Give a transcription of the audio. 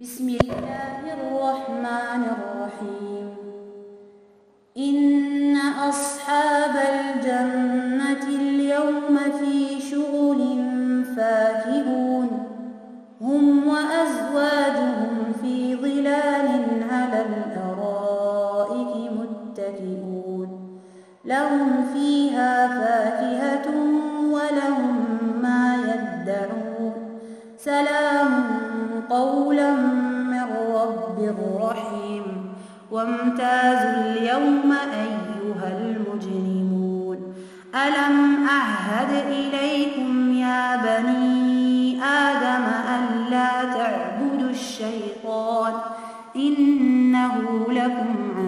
بسم الله الرحمن الرحيم. إن أصحاب الجنة اليوم في شغل فاكهون. هم وأزواجهم في ظلال على الأرائك متكئون. لهم فيها فاكهة ولهم ما يدعون. سلام قولا الرحيم. وامتازوا اليوم أيها المجرمون. ألم أعهد إليكم يا بني آدم أن لا تعبدوا الشيطان؟ إنه لكم عزيز